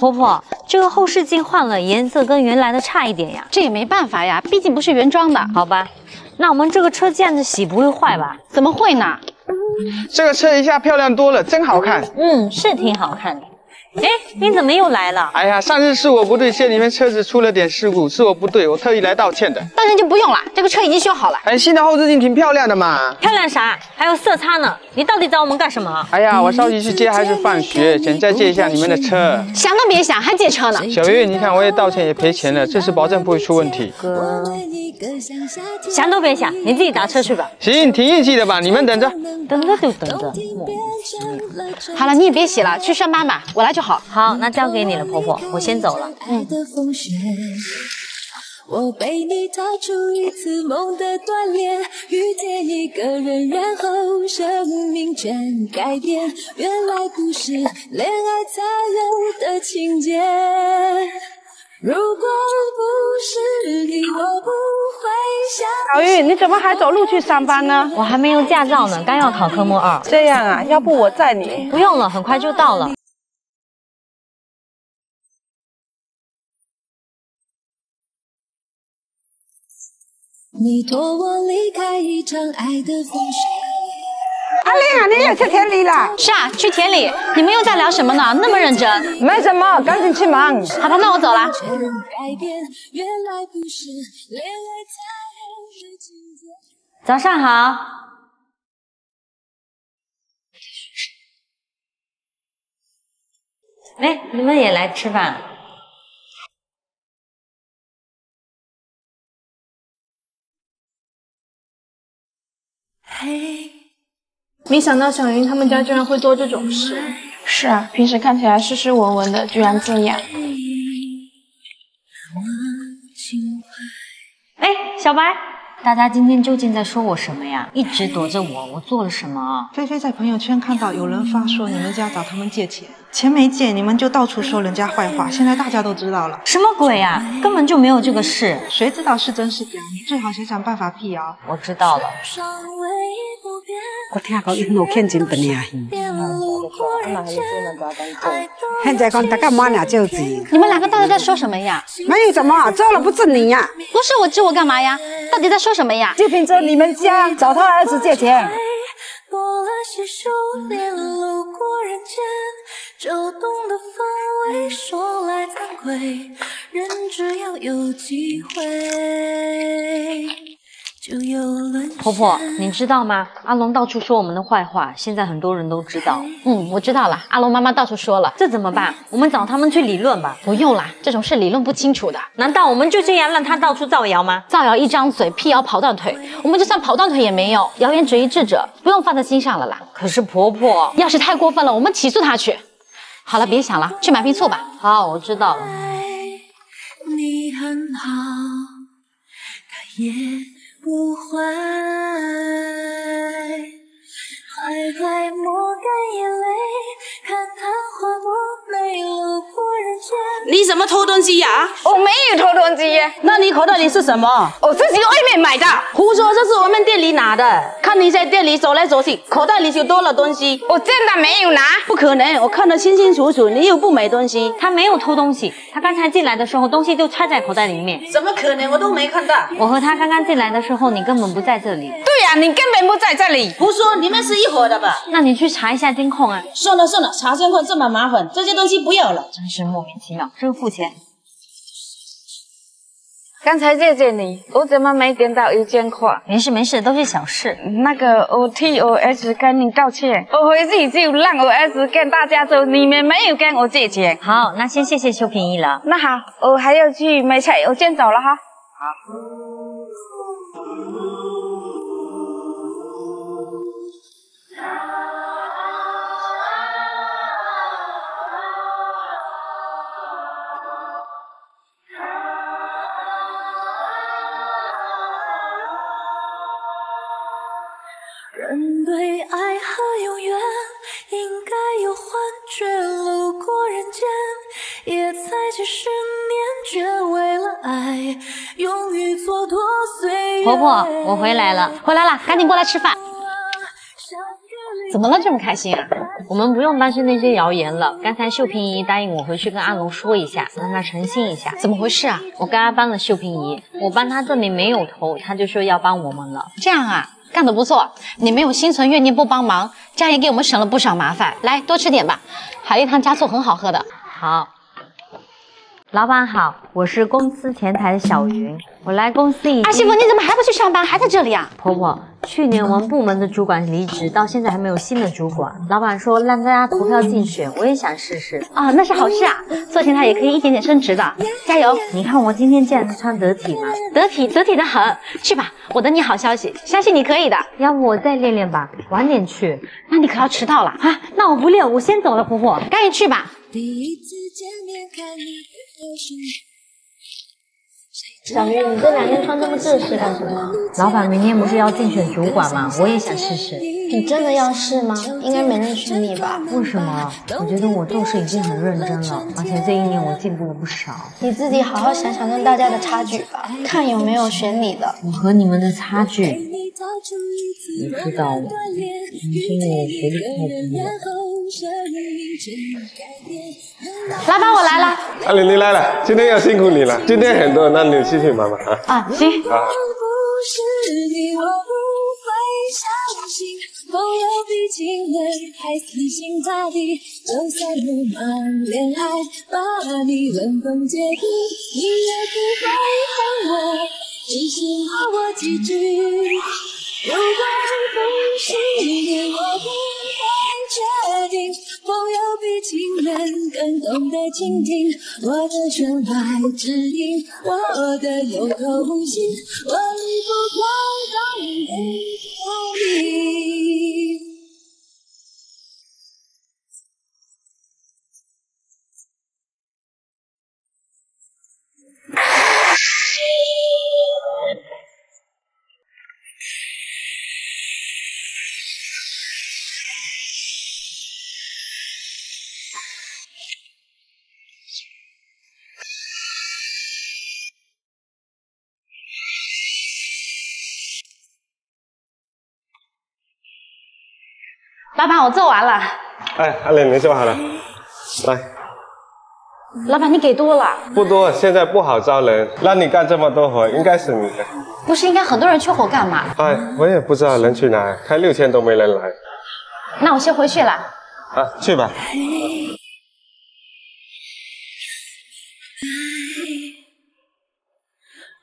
婆婆，这个后视镜换了，颜色跟原来的差一点呀。这也没办法呀，毕竟不是原装的。好吧，那我们这个车这样子洗不会坏吧？怎么会呢？这个车一下漂亮多了，真好看。嗯，是挺好看的。哎，你怎么又来了？哎呀，上次是我不对，县里面车子出了点事故，是我不对，我特意来道歉的。道歉就不用了，这个车已经修好了。哎，新的后视镜挺漂亮的嘛。漂亮啥？还有色差呢。你到底找我们干什么？哎呀，我着急去接孩子放学，想再借一下你们的车。想都别想，还借车呢。小月月，你看我也道歉也赔钱了，这次保证不会出问题。哥，想都别想，你自己打车去吧。行，挺义气的吧？你们等着，等着就等着。好了，你也别洗了，去上班吧，我来就好。好，那交给你了，婆婆，我先走了。嗯。我被你逃出一次梦的锻炼，遇见一个人，然后生命全改变。原来不是恋爱才有的情节。如果不是你，我不会想。小玉，你怎么还走路去上班呢？我还没有驾照呢，刚要考科目二。这样啊，要不我载你？不用了，很快就到了。你托我离开一场爱的风雪。阿玲啊，你也去田里了？是啊，去田里。你们又在聊什么呢？那么认真。没什么，赶紧去忙。好吧，那我走了。早上好。哎，你们也来吃饭？没想到小云他们家居然会做这种事。是啊，平时看起来斯斯文文的，居然这样。哎，小白，大家今天究竟在说我什么呀？一直躲着我，我做了什么？菲菲在朋友圈看到有人发说你们家找他们借钱。钱没借，你们就到处说人家坏话，现在大家都知道了。什么鬼呀？根本就没有这个事，谁知道是真是假？你最好想想办法辟谣。我知道了。我听讲一路欠钱不呀？现在讲大家。你们两个到底在说什么呀？没有什么，做了不是你呀？不是我治我干嘛呀？到底在说什么呀？就凭着你们家找他儿子借钱。多了些熟练，路过人间，就懂得防卫。说来惭愧，人只要有机会。婆婆，你知道吗？阿龙到处说我们的坏话，现在很多人都知道。嗯，我知道了。阿龙妈妈到处说了，这怎么办？我们找他们去理论吧。不用啦，这种事理论不清楚的。难道我们就这样让他到处造谣吗？造谣一张嘴，辟谣跑断腿。我们就算跑断腿也没用。谣言止于智者，不用放在心上了啦。可是婆婆，要是太过分了，我们起诉他去。好了，别想了，去买瓶醋吧。好，我知道了。不坏，快快抹干眼泪，看昙花多美，路过人间。你怎么偷东西呀？我没有偷东西。那你口袋里是什么？我自己外面买的。胡说，这是我们店里拿的。看你在店里走来走去，口袋里就多了东西。我真的没有拿。不可能，我看得清清楚楚，你又不买东西。他没有偷东西，他刚才进来的时候东西就揣在口袋里面。怎么可能？我都没看到。我和他刚刚进来的时候，你根本不在这里。对呀，你根本不在这里。胡说，你们是一伙的吧？那你去查一下监控啊。算了算了，查监控这么麻烦，这些东西不要了。真是莫名其妙，真付钱。刚才谢谢你，我怎么没点到一千块？没事没事，都是小事。那个我替 O S 跟你道歉，我回去就让 O S 跟大家说你们没有跟我借钱。好，那先谢谢邱平一了。那好，我还要去买菜，我先走了哈。好。爱勇于蹉跎岁月。婆婆，我回来了，回来了，赶紧过来吃饭。怎么了？这么开心啊？我们不用担心那些谣言了。刚才秀萍姨答应我回去跟阿龙说一下，让他澄清一下。怎么回事啊？我刚刚帮了秀萍姨，我帮她证明没有偷，她就说要帮我们了。这样啊，干得不错。你没有心存怨念不帮忙，这样也给我们省了不少麻烦。来，多吃点吧，海蛎汤加醋很好喝的。好。老板好，我是公司前台的小云，我来公司已经。阿媳妇，你怎么还不去上班，还在这里啊？婆婆，去年我们部门的主管离职，到现在还没有新的主管。老板说让大家投票竞选，我也想试试。啊，那是好事啊，做前台也可以一点点升职的，加油！你看我今天这样子穿得体吗？得体，得体的很。去吧，我等你好消息，相信你可以的。要不我再练练吧，晚点去。那你可要迟到了啊！那我不练，我先走了，婆婆，赶紧去吧。小鱼，你这两天穿这么正式干什么？老板明天不是要竞选主管吗？我也想试试。你真的要试吗？应该没人选你吧？为什么？我觉得我做事已经很认真了，而且这一年我进步了不少。你自己好好想想跟大家的差距吧，看有没有选你的。我和你们的差距，你知道吗？是因为我学历太低了。老板，我来了。阿玲，你来了，今天要辛苦你了。今天很多，那你去去忙吧啊。啊，行。啊。确定，朋友比情人更懂得倾听。我的弦外之音，我的有口无心，我离不开老板，我做完了。哎，阿莲，你做好了，来。老板，你给多了。不多，现在不好招人，让你干这么多活，应该是你的。不是应该很多人缺活干嘛？哎，我也不知道人去哪，开六天都没人来。那我先回去了。啊，去吧。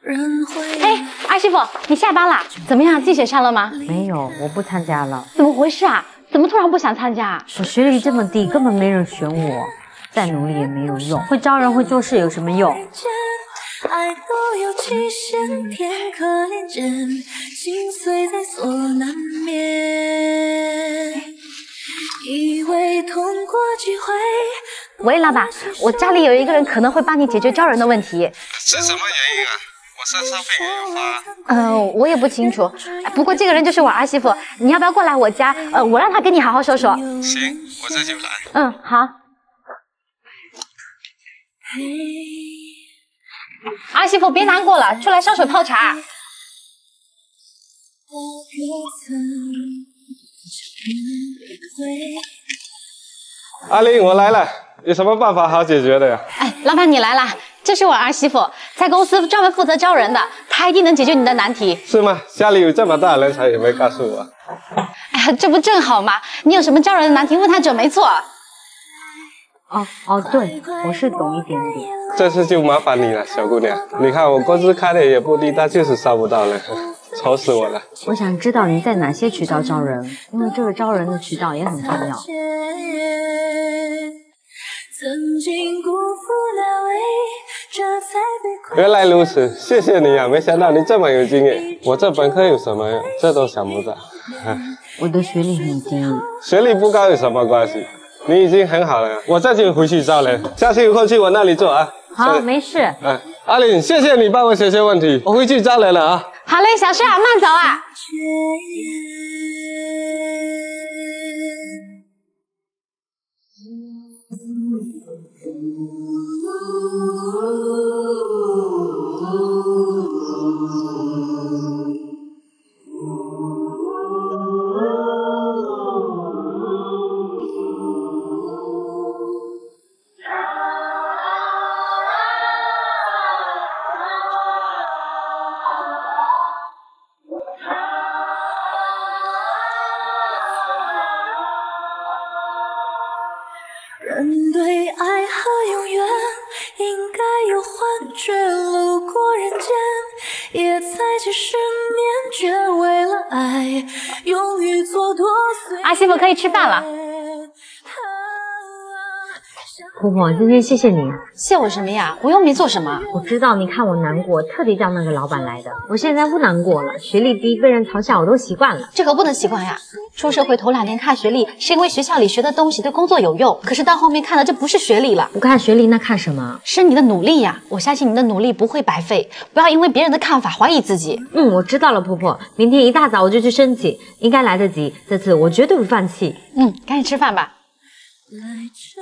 哎，阿师傅，你下班了？怎么样，竞选上了吗？没有，我不参加了。怎么回事啊？怎么突然不想参加？我学历这么低，根本没人选我，再努力也没有用。会招人会做事有什么用？爱都有期限，天可怜见，心碎在所难免。以为通过机会。喂，老板，我家里有一个人可能会帮你解决招人的问题。是什么原因啊？我上车费也要发。嗯，我也不清楚。不过这个人就是我儿媳妇，你要不要过来我家？呃，我让她跟你好好说说。行，我这就来。嗯，好。儿媳妇别难过了，出来烧水泡茶。阿玲，我来了，有什么办法好解决的呀？哎，老板你来了。这是我儿媳妇，在公司专门负责招人的，她一定能解决你的难题。是吗？家里有这么大人才也没告诉我。哎呀，这不正好吗？你有什么招人的难题，问她准没错。哦哦，对，我是懂一点点。这次就麻烦你了，小姑娘。你看我工资开的也不低，但就是招不到人，愁死我了。我想知道你在哪些渠道招人，因为这个招人的渠道也很重要。曾经辜负了原来如此，谢谢你啊！没想到你这么有经验，我这本科有什么用？这都想不到。我的学历很低，学历不高有什么关系？你已经很好了，我这就回去招人，下次有空去我那里做啊。好，没事。嗯，阿玲，谢谢你帮我解决问题，我回去招人了啊。好嘞，小事啊，慢走啊。人间，也在几十年，却为了爱，勇于蹉跎。阿媳妇可以吃饭了。婆婆，今天谢谢你，谢我什么呀？我又没做什么。我知道你看我难过，特地叫那个老板来的。我现在不难过了，学历低，被人嘲笑我都习惯了。这可不能习惯呀！出社会头两年看学历，是因为学校里学的东西对工作有用。可是到后面看的这不是学历了，不看学历那看什么？是你的努力呀！我相信你的努力不会白费，不要因为别人的看法怀疑自己。嗯，我知道了，婆婆，明天一大早我就去申请，应该来得及。这次我绝对不放弃。嗯，赶紧吃饭吧。来这